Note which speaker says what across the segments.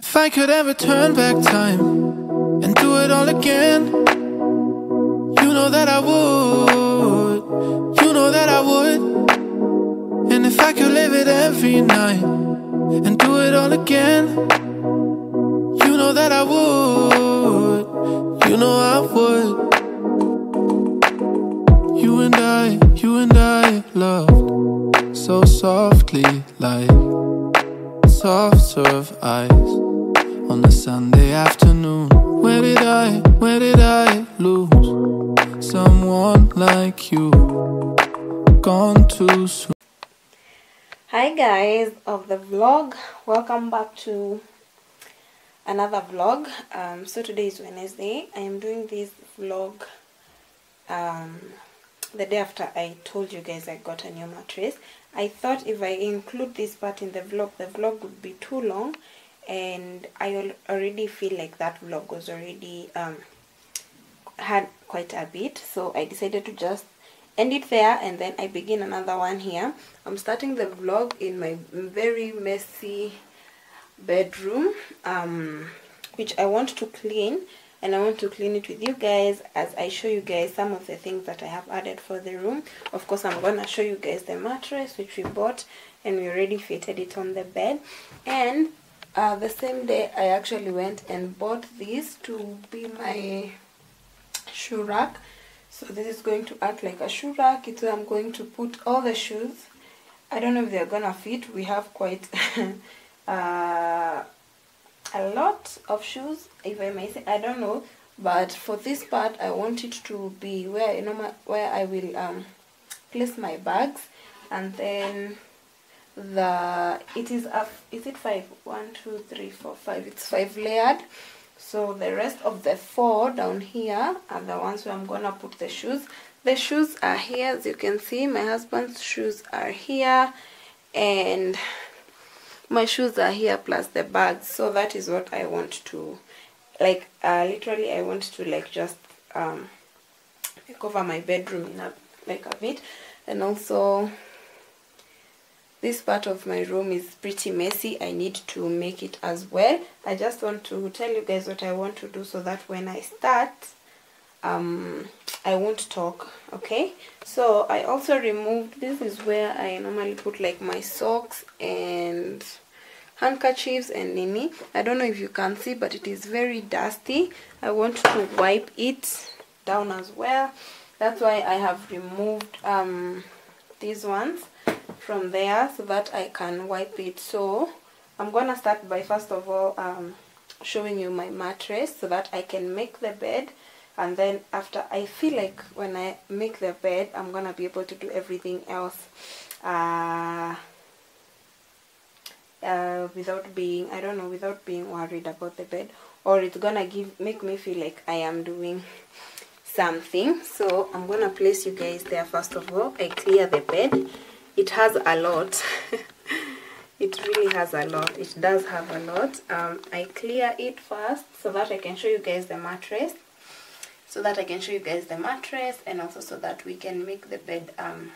Speaker 1: If I could ever turn back time and do it all again, you know that I would. You know that I would. And if I could live it every night and do it all again, you know that I would. You know I would. You and I, you and I loved so softly like soft serve ice on a Sunday afternoon. Where did I, where did I lose someone like you? Gone too soon.
Speaker 2: hi guys of the vlog welcome back to another vlog um, so today is wednesday i am doing this vlog um, the day after i told you guys i got a new mattress i thought if i include this part in the vlog the vlog would be too long and i already feel like that vlog was already um, had quite a bit so i decided to just end it there and then I begin another one here. I'm starting the vlog in my very messy bedroom um, which I want to clean and I want to clean it with you guys as I show you guys some of the things that I have added for the room. Of course I'm gonna show you guys the mattress which we bought and we already fitted it on the bed and uh, the same day I actually went and bought this to be my shoe rack so this is going to act like a shoe rack it's where i'm going to put all the shoes. I don't know if they're gonna fit. We have quite uh, a lot of shoes if i may say. I don't know. But for this part i want it to be where you know my, where i will um place my bags. And then the it is a is it five? One two three four five. It's five layered. So the rest of the four down here are the ones where I'm gonna put the shoes. The shoes are here as you can see. My husband's shoes are here. And my shoes are here plus the bags. So that is what I want to like uh, literally I want to like just um, make over my bedroom in a like a bit. And also this part of my room is pretty messy. I need to make it as well. I just want to tell you guys what i want to do so that when i start um i won't talk okay? So i also removed this is where i normally put like my socks and handkerchiefs and nini. I don't know if you can see but it is very dusty. I want to wipe it down as well. That's why i have removed um these ones from there so that I can wipe it. So I'm gonna start by first of all um, showing you my mattress so that I can make the bed. And then after I feel like when I make the bed I'm gonna be able to do everything else uh, uh, without being I don't know without being worried about the bed. Or it's gonna give make me feel like I am doing something. So I'm gonna place you guys there first of all. I clear the bed it has a lot. It really has a lot. It does have a lot. Um, I clear it first so that I can show you guys the mattress. So that I can show you guys the mattress and also so that we can make the bed um,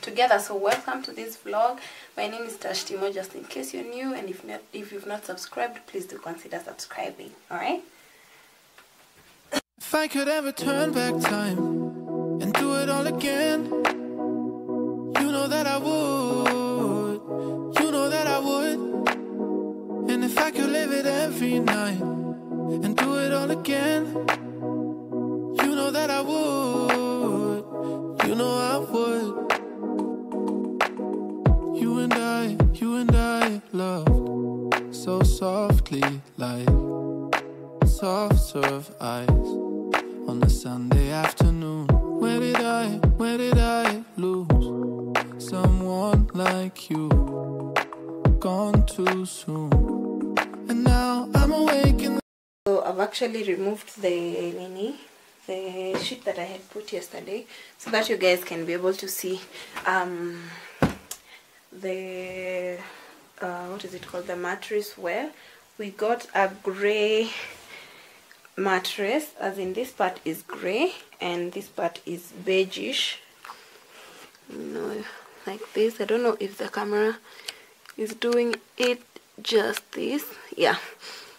Speaker 2: together. So welcome to this vlog. My name is Tash Timo just in case you're new and if not if you've not subscribed please do consider subscribing all right?
Speaker 1: If I could ever turn back time and do it all again, that I would. You know that I would. And if I could live it every night and do it all again, you know that I would. You know I would. You and I, you and I loved so softly like soft serve ice
Speaker 2: actually removed the nini, the sheet that I had put yesterday, so that you guys can be able to see um, the uh, what is it called, the mattress well. We got a gray mattress, as in this part is gray and this part is beigeish. You know, like this. I don't know if the camera is doing it just this yeah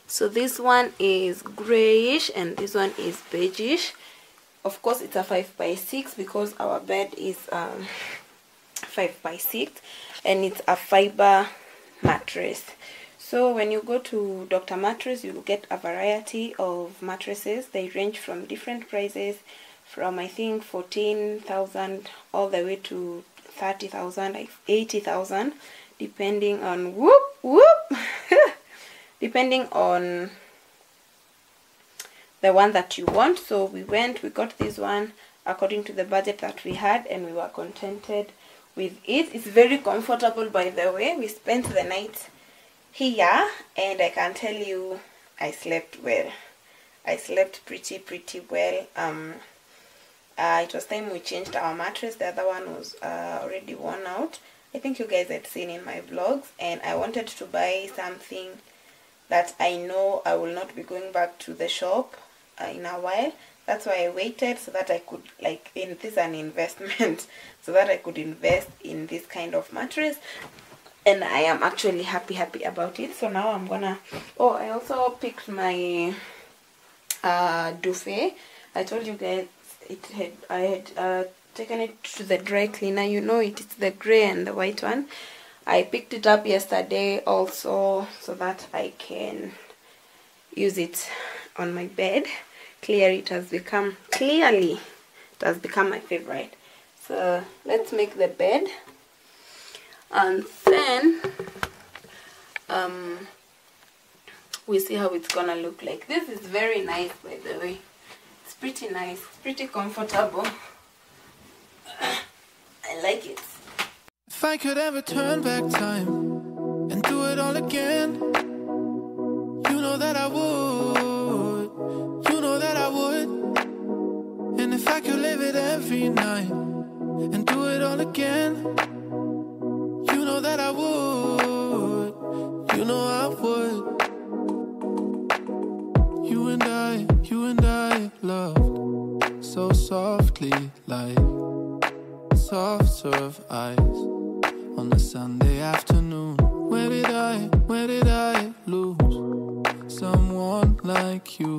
Speaker 2: so this one is grayish and this one is beigeish. Of course it's a 5 by 6 because our bed is um, 5 by 6 and it's a fiber mattress. So when you go to Dr. Mattress you will get a variety of mattresses. They range from different prices from I think 14,000 all the way to 30,000 like 80,000 depending on whoop whoop depending on the one that you want. So we went we got this one according to the budget that we had and we were contented with it. It's very comfortable by the way. We spent the night here and i can tell you i slept well. I slept pretty pretty well. Um uh, it was time we changed our mattress. The other one was uh, already worn out. I think you guys had seen in my vlogs and i wanted to buy something that i know i will not be going back to the shop uh, in a while. That's why I waited so that I could like in this is an investment so that I could invest in this kind of mattress. And I am actually happy happy about it. So now I'm gonna oh I also picked my uh, duvet. I told you guys it had I had uh, taken it to the dry cleaner. You know it, it's the gray and the white one I picked it up yesterday also so that I can use it on my bed. Clearly it has become clearly it has become my favorite. So let's make the bed. And then um we see how it's gonna look like. This is very nice by the way. It's pretty nice it's pretty comfortable. I like it
Speaker 1: If I could ever turn back time and do it all again, you know that I would. You know that I would. And if I could live it every night and do it all again, you know that I would. You know I would. You and I, you and I loved so softly, like soft serve eyes on a Sunday afternoon. Where did I, where did I lose someone like you?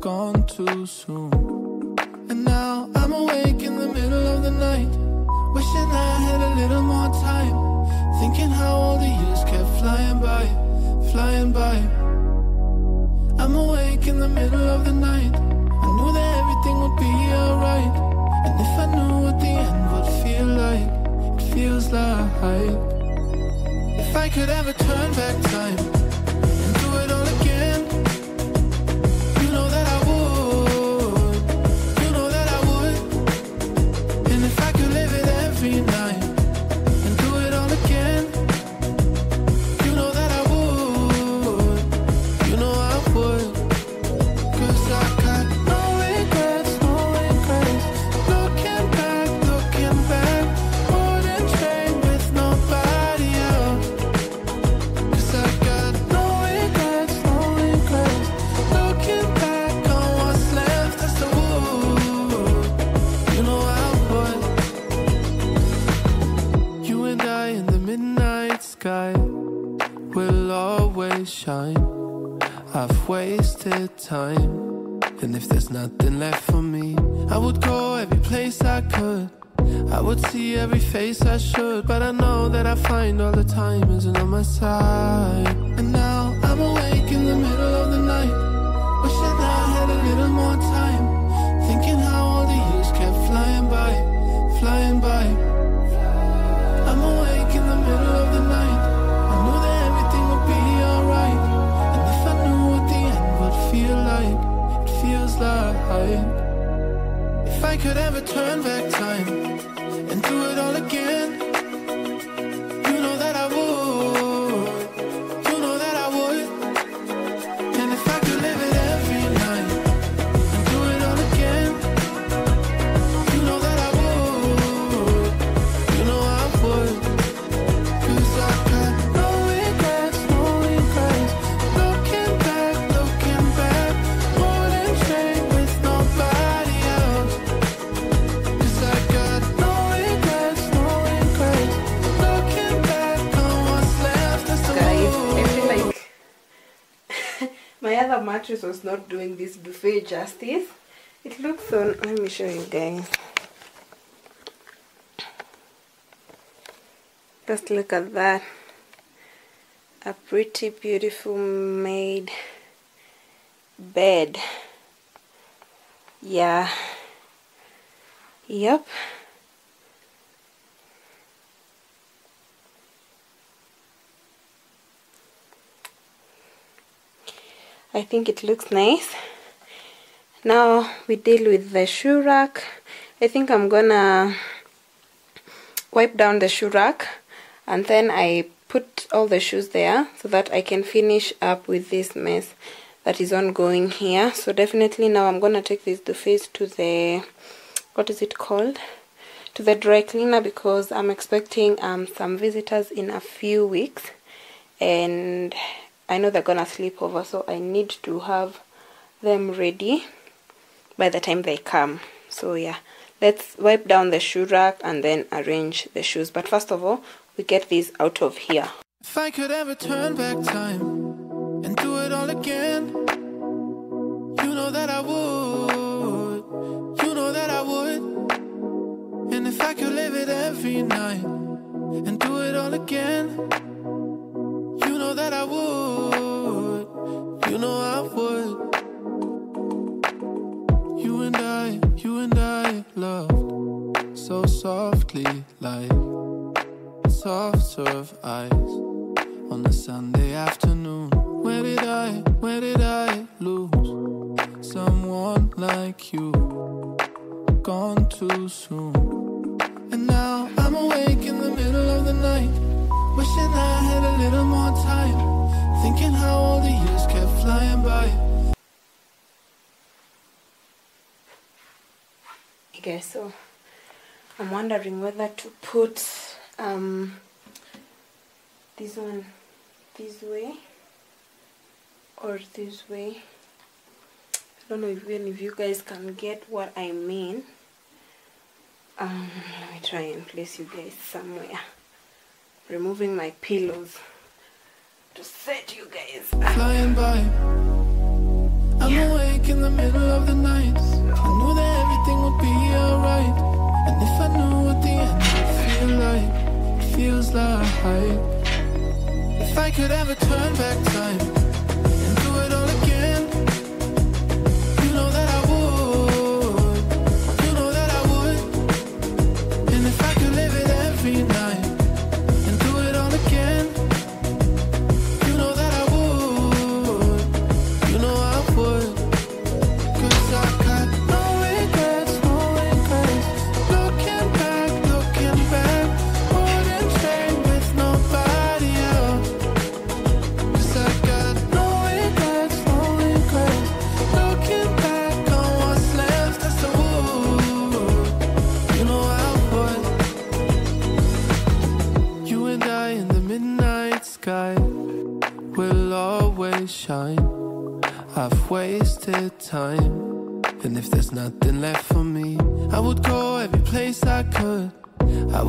Speaker 1: Gone too soon. And now I'm awake in the middle of the night, wishing I had a little more time. Thinking how all the years kept flying by, flying by. I'm awake in the middle of the night. I knew that everything would be alright. And if I knew what the end would feel like, feels like. If I could ever turn back time
Speaker 2: was not doing this buffet justice. It looks so. Let me show you guys. Just look at that. A pretty beautiful made bed. Yeah. Yep. I think it looks nice. Now we deal with the shoe rack. I think I'm gonna wipe down the shoe rack and then I put all the shoes there so that I can finish up with this mess that is ongoing here. So definitely now I'm gonna take this face to the what is it called? To the dry cleaner because I'm expecting um some visitors in a few weeks and I know they're gonna sleep over so I need to have them ready by the time they come. So yeah let's wipe down the shoe rack and then arrange the shoes. But first of all we get these out of here.
Speaker 1: If I could ever turn back time and do it all again you know that I would. You know that I would. And if I could live it every night and do it all again you know that I would you know I would you and I, you and I loved so softly like soft serve ice on a Sunday afternoon. Where did I, where did I lose someone like you? Gone too soon. And now I'm awake in the middle of the night, wishing I had a little more time, thinking how all the years kept flying by.
Speaker 2: So I'm wondering whether to put um, this one this way or this way. I don't know if any of you guys can get what I mean. Um, let me try and place you guys somewhere. Removing my pillows to set you guys
Speaker 1: flying by. I'm awake in the middle of the night. I knew that everything would be alright. And if I knew what the end would feel like, it feels like. If I could ever turn back time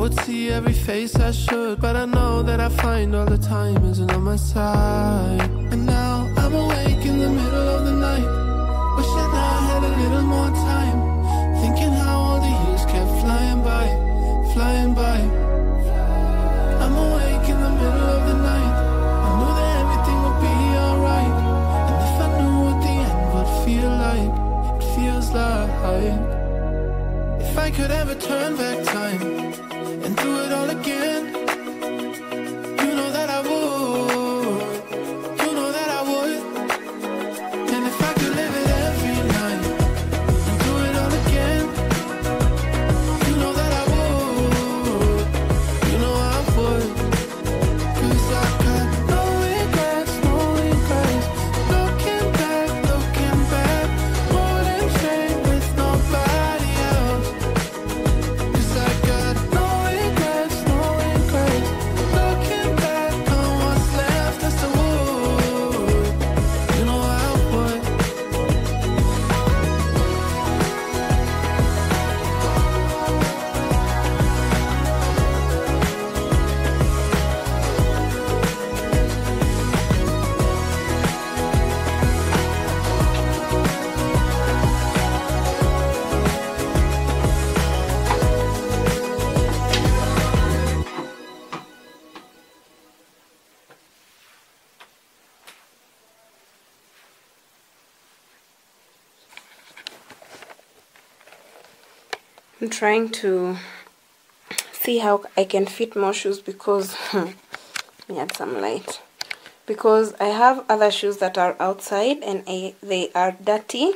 Speaker 1: would see every face I should, but I know that I find all the time isn't on my side. And now I'm awake in the middle of the night, wishing I had a little more time, thinking how all the years kept flying by, flying by. I'm awake in the middle of the night. I knew that everything would be alright. And if I knew what the end would feel like, it feels like. If I could ever turn back time and do it all again,
Speaker 2: I'm trying to see how I can fit more shoes because we had some light. Because I have other shoes that are outside and I, they are dirty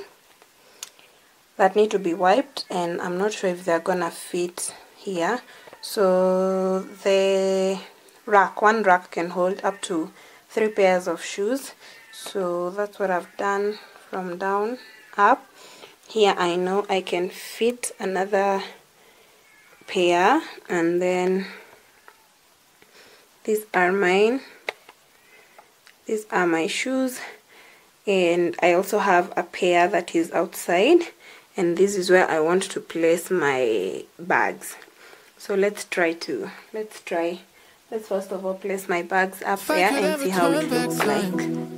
Speaker 2: that need to be wiped and I'm not sure if they're gonna fit here. So the rack one rack can hold up to three pairs of shoes. So that's what I've done from down up here I know I can fit another pair and then these are mine. These are my shoes. And I also have a pair that is outside and this is where I want to place my bags. So let's try to let's try. Let's first of all place my bags up there and see how it looks like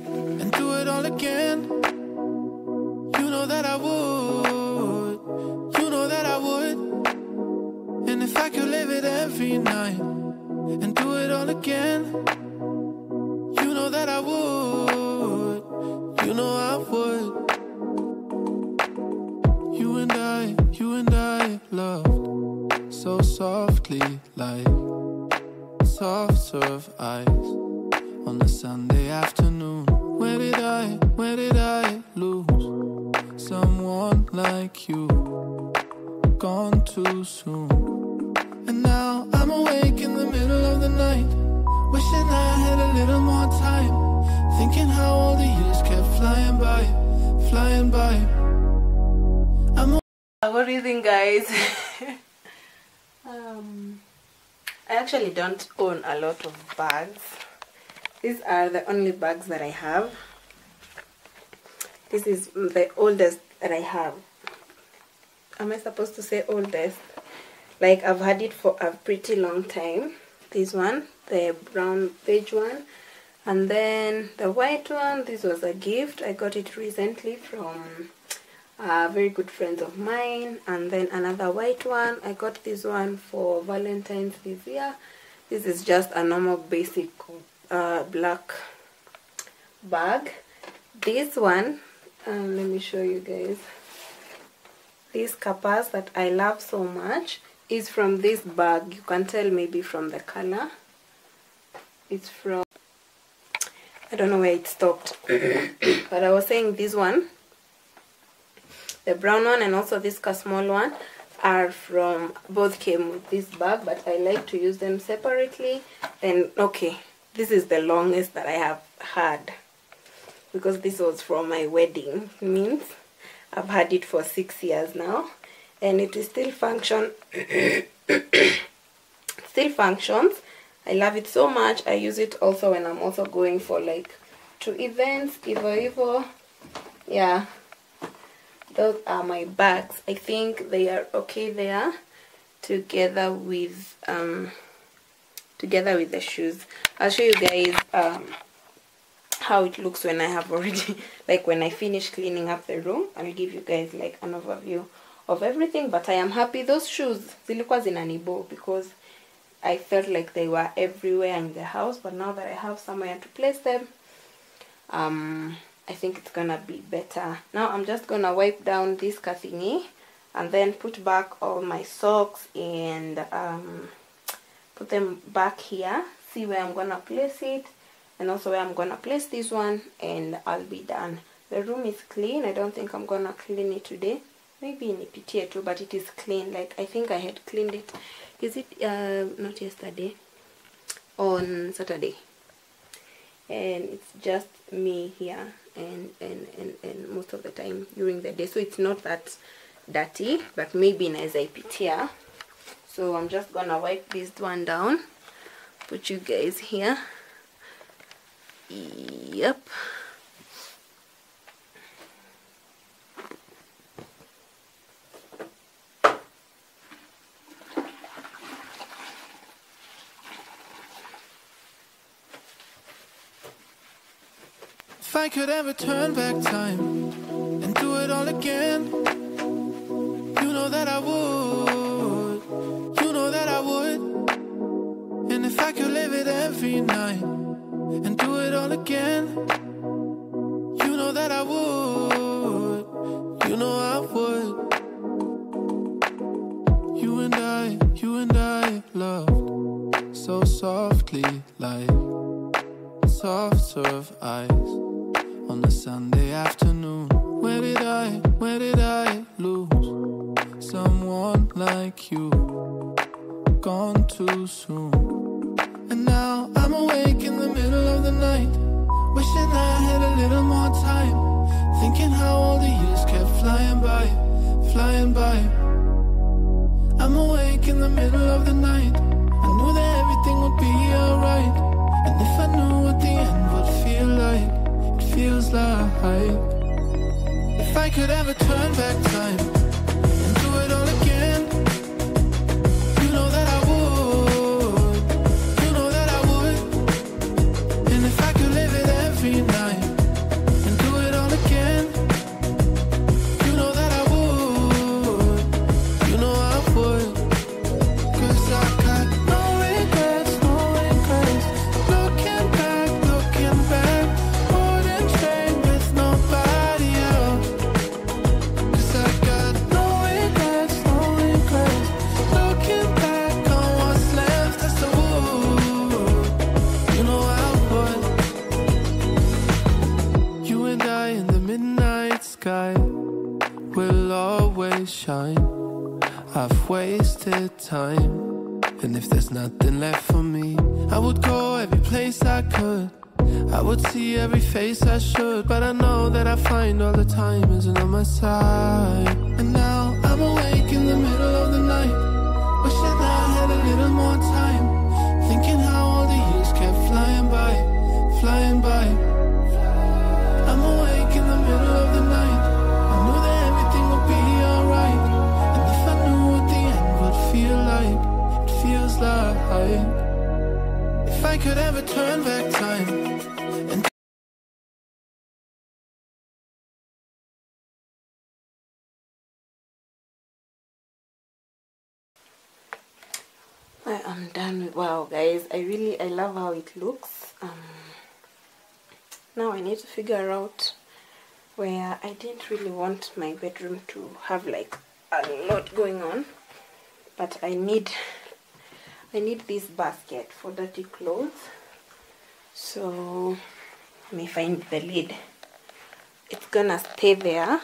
Speaker 1: a
Speaker 2: lot of bags. These are the only bags that i have. This is the oldest that i have. Am i supposed to say oldest? Like i've had it for a pretty long time. This one the brown beige one and then the white one. This was a gift. I got it recently from uh, very good friends of mine. And then another white one. I got this one for Valentine's this year this is just a normal basic uh, black bag. This one um, let me show you guys. This kapas that I love so much is from this bag. You can tell maybe from the color. It's from I don't know where it stopped but I was saying this one the brown one and also this small one are from both came with this bag but I like to use them separately. And okay this is the longest that I have had. Because this was from my wedding it means. I've had it for six years now. And it is still function still functions. I love it so much. I use it also when I'm also going for like to events Evo Evo yeah those are my bags. I think they are okay there together with um together with the shoes. I'll show you guys um how it looks when i have already like when i finish cleaning up the room. I'll give you guys like an overview of everything but i am happy those shoes they look as zilikuwa zinanibo because i felt like they were everywhere in the house but now that i have somewhere to place them. Um I think it's gonna be better. Now I'm just gonna wipe down this kathingi and then put back all my socks and um, put them back here. See where I'm gonna place it and also where I'm gonna place this one and I'll be done. The room is clean. I don't think I'm gonna clean it today. Maybe in a PTA too, but it is clean. Like I think I had cleaned it. Is it uh, not yesterday? On Saturday and it's just me here and, and and and most of the time during the day. So it's not that dirty but maybe inaweza so I'm just gonna wipe this one down. Put you guys here. Yep
Speaker 1: I could ever turn back time and do it all again, you know that I would. You know that I would. And if I could live it every night and do it all again, you know that I would. You know I would. You and I, you and I loved so softly, like soft serve eyes a Sunday afternoon. Time. And if there's nothing left for me, I would go every place I could. I would see every face I should. But I know that I find all the time isn't on my side. And now I'm awake in the middle of the night. Wishing that I had a little more time. Thinking how all the years kept flying by, flying by. If I could ever turn back time.
Speaker 2: I am done with wow guys I really I love how it looks. Um, now I need to figure out where I didn't really want my bedroom to have like a lot going on but I need I need this basket for dirty clothes. So let me find the lid. It's gonna stay there.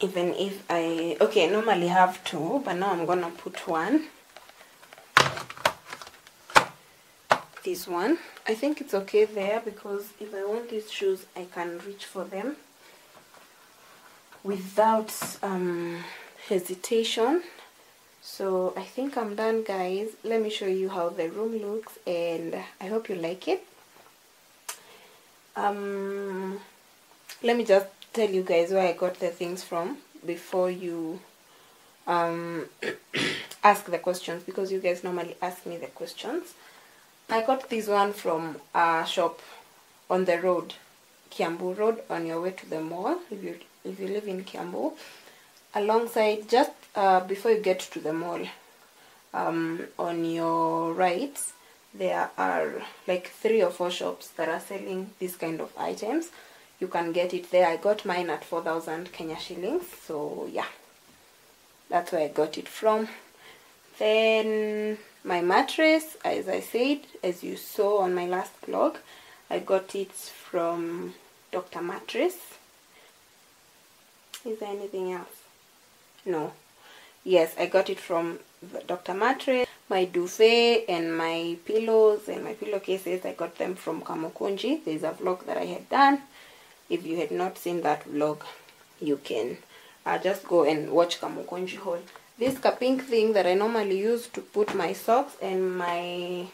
Speaker 2: Even if I okay normally have two but now I'm gonna put one. This one. I think it's okay there because if I want these shoes I can reach for them without um, hesitation so I think I'm done guys. Let me show you how the room looks and I hope you like it. Um let me just tell you guys where I got the things from before you um ask the questions because you guys normally ask me the questions. I got this one from a shop on the road Kiambu Road on your way to the mall if you if you live in Kiambu. Alongside just uh, before you get to the mall um, on your right there are like three or four shops that are selling this kind of items. You can get it there. I got mine at 4000 kenya shillings so yeah. That's where i got it from. Then my mattress as i said as you saw on my last vlog i got it from dr mattress. Is there anything else? No yes i got it from dr mattress my duvet and my pillows and my pillowcases i got them from kamukunji. There's a vlog that i had done. If you had not seen that vlog you can uh, just go and watch kamukunji haul. This pink thing that i normally use to put my socks and my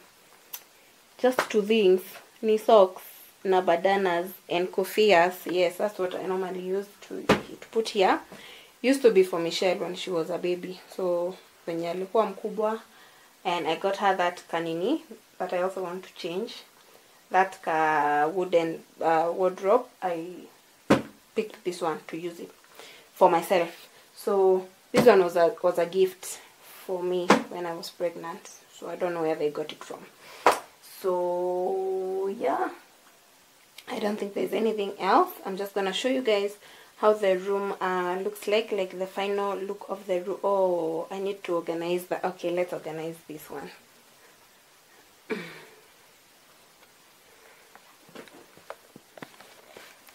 Speaker 2: just two things knee socks na badanas and kofias. Yes that's what i normally use to, to put here used to be for michelle when she was a baby. So when alikuwa mkubwa and i got her that kanini but i also want to change. That wooden uh, wardrobe i picked this one to use it for myself. So this one was a was a gift for me when i was pregnant. So i don't know where they got it from. So yeah. I don't think there's anything else. I'm just gonna show you guys how the room uh, looks like like the final look of the room oh i need to organize that okay let's organize this one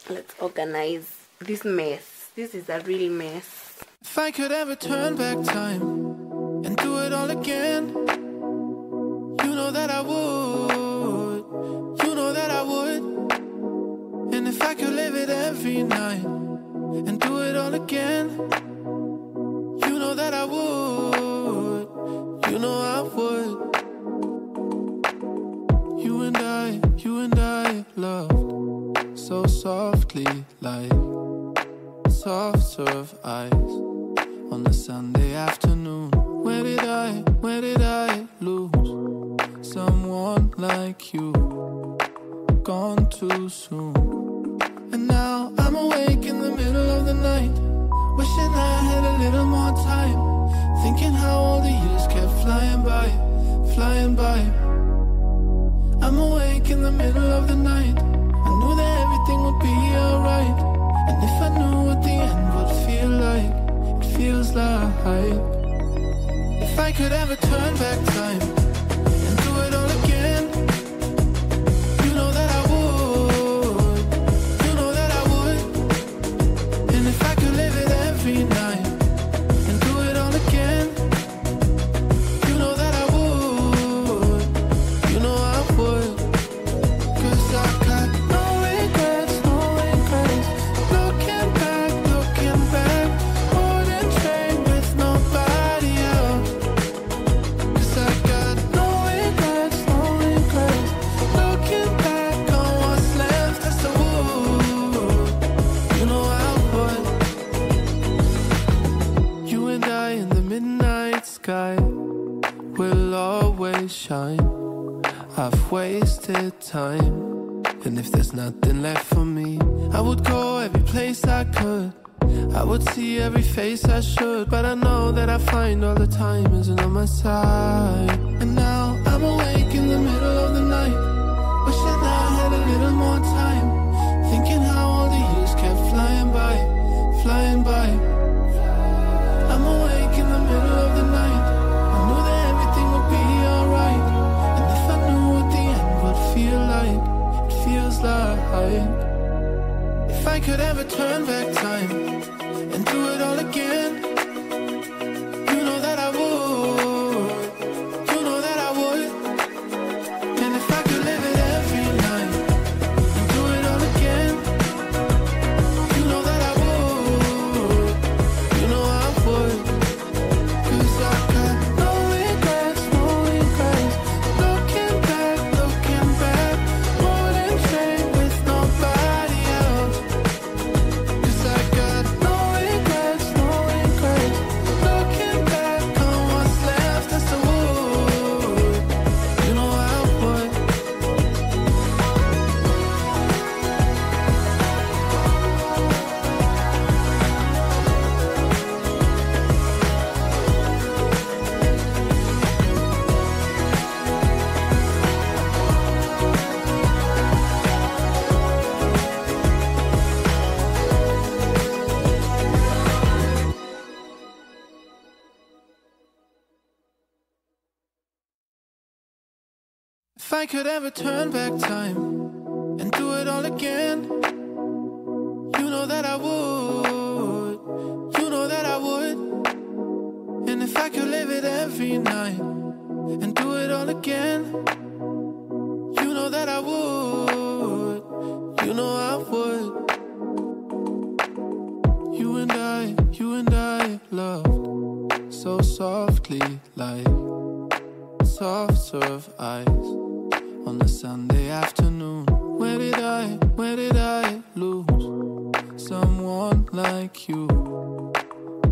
Speaker 2: let's organize this mess. This is a real mess.
Speaker 1: If I could ever turn back time and do it all again, you know that I would. You know that I would. And if I could live it every night and do it all again, like if I could ever turn back time time. And if there's nothing left for me, I would go every place I could. I would see every face I should. But I know that I find all the time isn't on my side. And now I'm awake in the middle of the night. Wishing I had a little more time. Thinking how all the years kept flying by, flying by. I could ever turn back time and do it all again, could ever turn back time and do it all again, you know that I would. You know that I would. And if I could live it every night and do it all again, you know that I would. You know I would. You and I, you and I loved so softly like soft serve eyes on a Sunday afternoon. Where did I, where did I lose someone like you?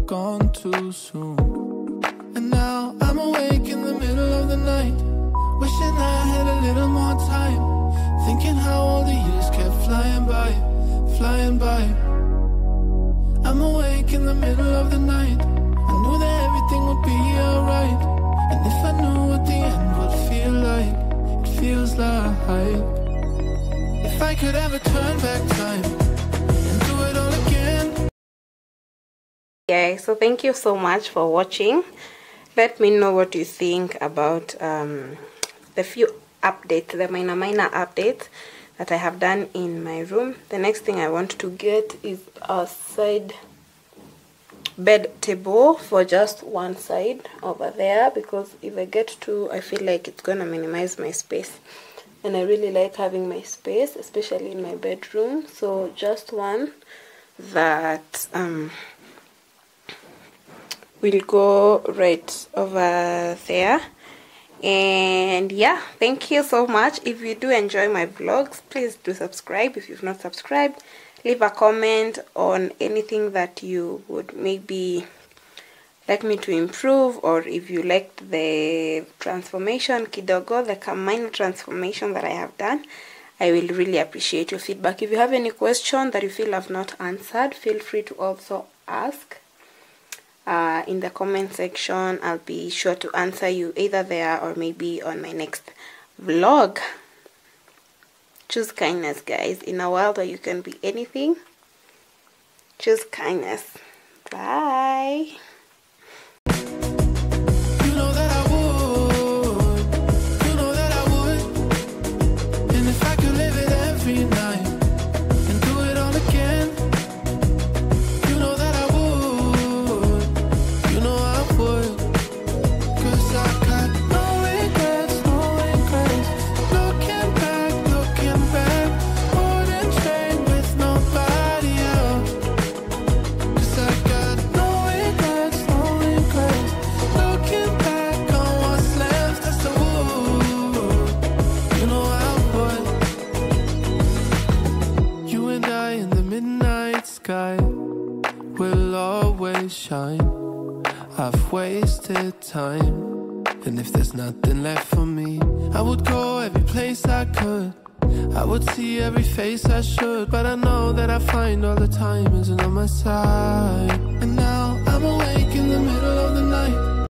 Speaker 1: Gone too soon. And now I'm awake in the middle of the night, wishing I had a little more time. Thinking how all the years kept flying by, flying by. I'm awake in the middle of the night. I knew that everything would be alright. And if I knew what the end would feel like, feels like if I could ever turn back time.
Speaker 2: Yeah, so thank you so much for watching. Let me know what you think about um, the few updates, the minor minor updates that I have done in my room. The next thing I want to get is a side bed table for just one side over there because if I get two I feel like it's gonna minimize my space. And I really like having my space especially in my bedroom. So just one that um, will go right over there. And yeah thank you so much. If you do enjoy my vlogs please do subscribe. If you've not subscribed leave a comment on anything that you would maybe like me to improve or if you liked the transformation kidogo the minor transformation that i have done i will really appreciate your feedback if you have any question that you feel i've not answered feel free to also ask uh, in the comment section. I'll be sure to answer you either there or maybe on my next vlog. Choose kindness, guys. In a world where you can be anything, choose kindness. Bye.
Speaker 1: Wasted time. And if there's nothing left for me, I would go every place I could. I would see every face I should, but I know that I find all the time isn't on my side.